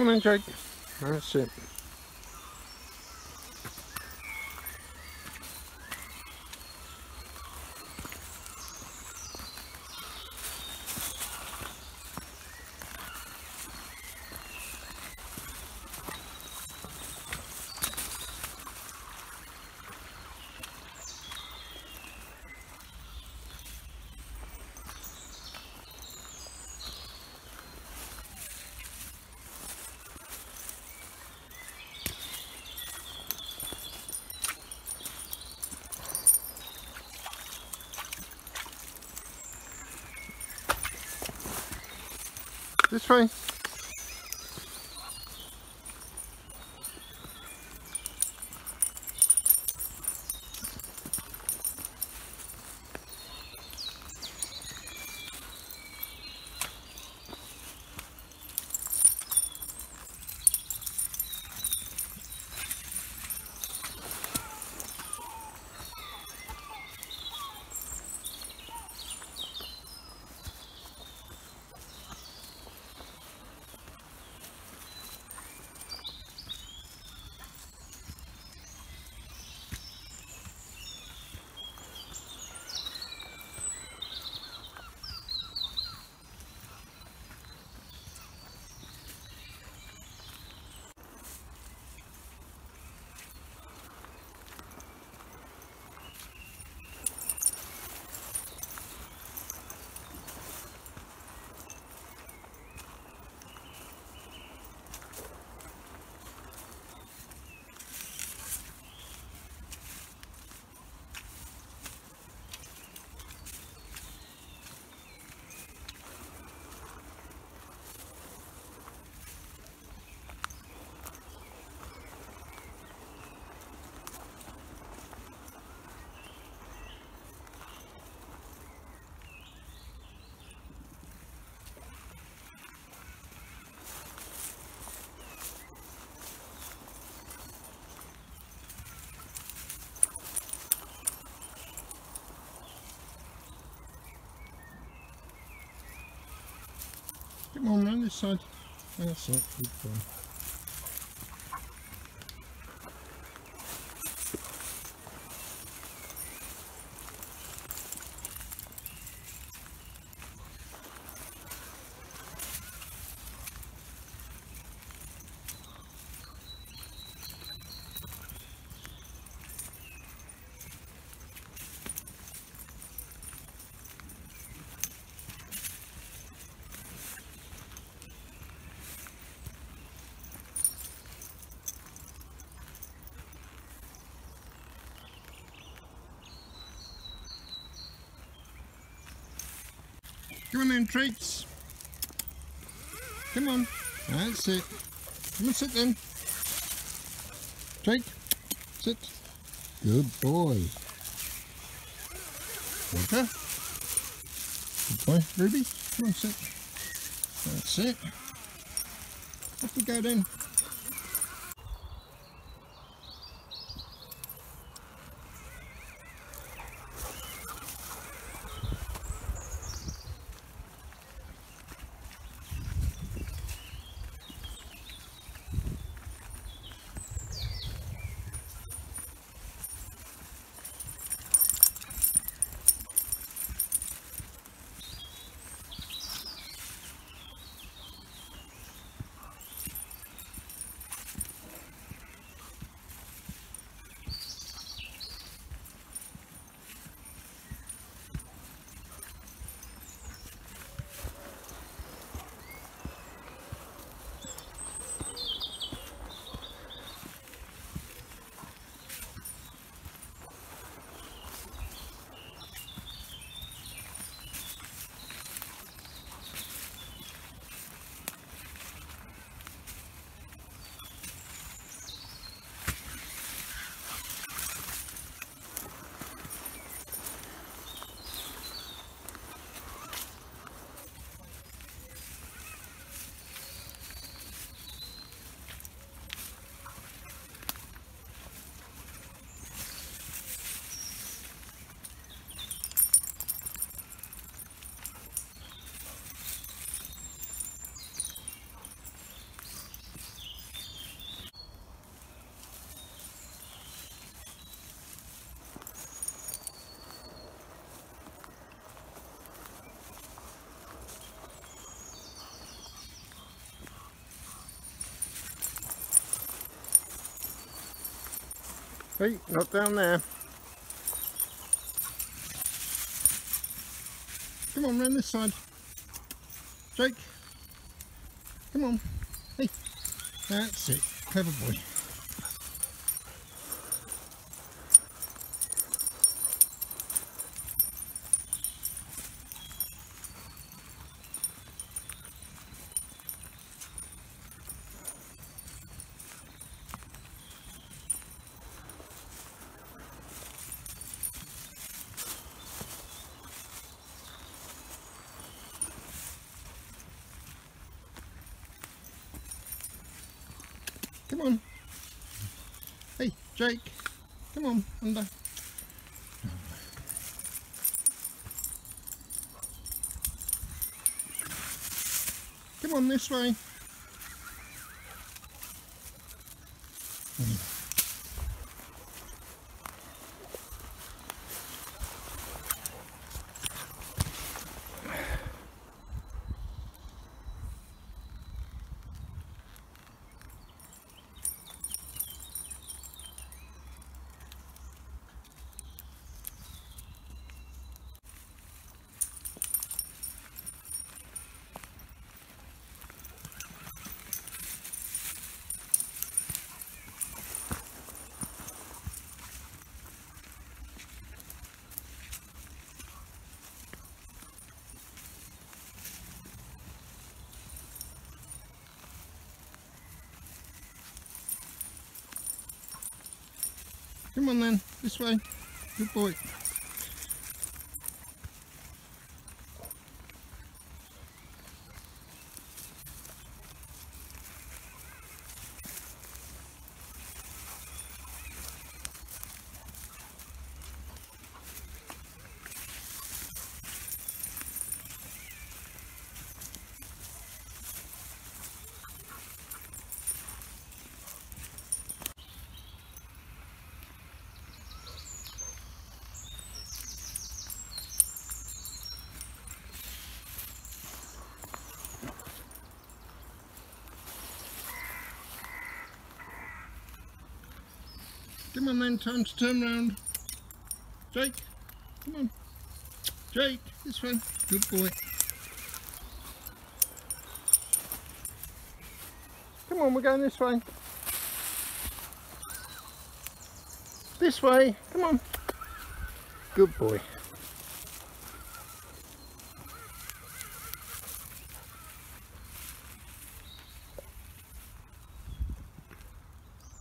Come on in, Jake. That's it. This Come on round this side. That's it, good boy. Come on then, treats. Come on. That's it. Come on, sit then. Jake, sit. Good boy. Walker. Good boy. Ruby, come on, sit. That's it. Off we go then. Hey, not down there. Come on, round this side. Jake. Come on. Hey. That's it. Clever boy. Come on. Hey, Jake. Come on, under. Come on this way. Come on then, this way. Good boy. Come on then, time to turn round. Jake, come on. Jake, this one. Good boy. Come on, we're going this way. This way, come on. Good boy.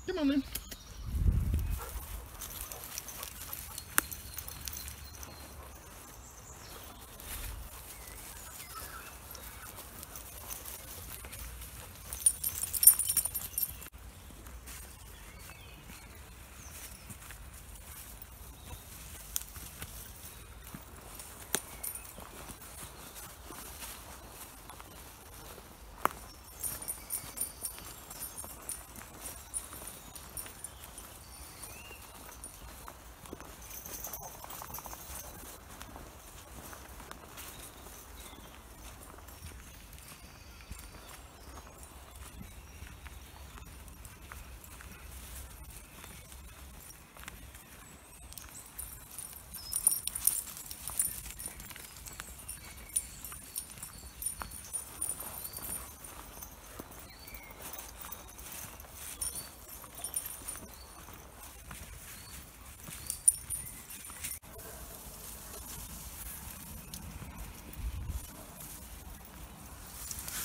Come on then.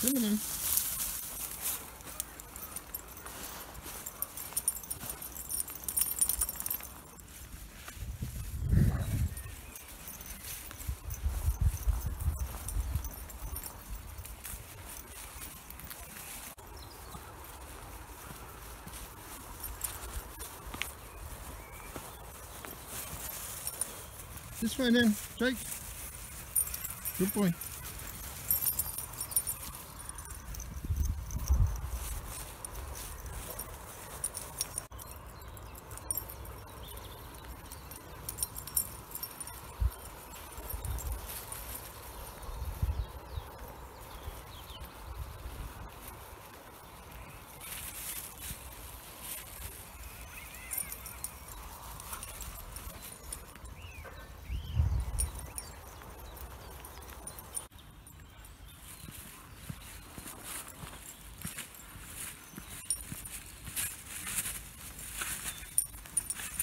On. This way then, Jake. Good boy.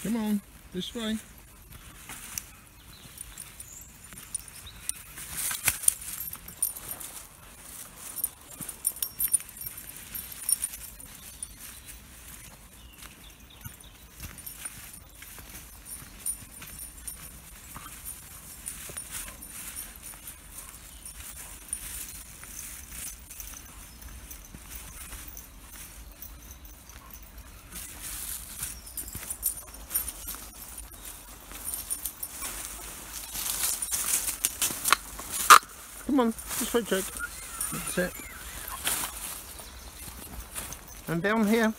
Come on, this way. Come on, this way, Jake. That's it. And down here.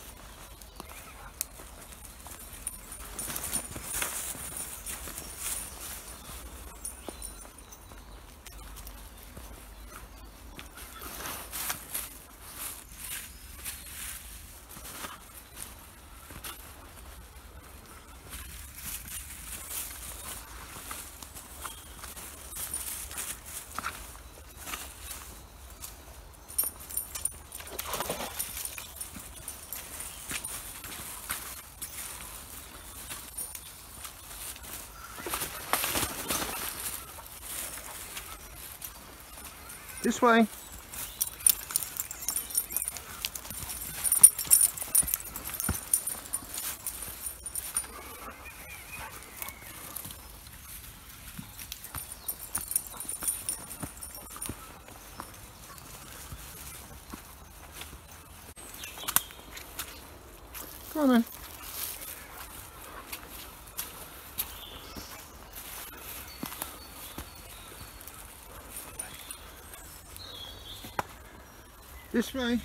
This way. Come on then. This way.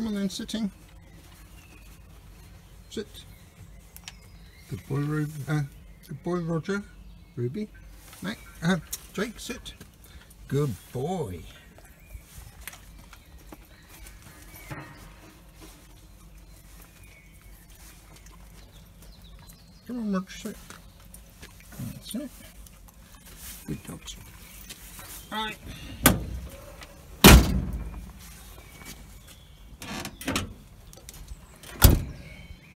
Come on then, sitting. Sit. Good boy, Ruby. Uh, good boy, Roger. Ruby. Mac. Uh, Jake, sit. Good boy. Come on, Roger, sit. That's it. Good dogs. Right.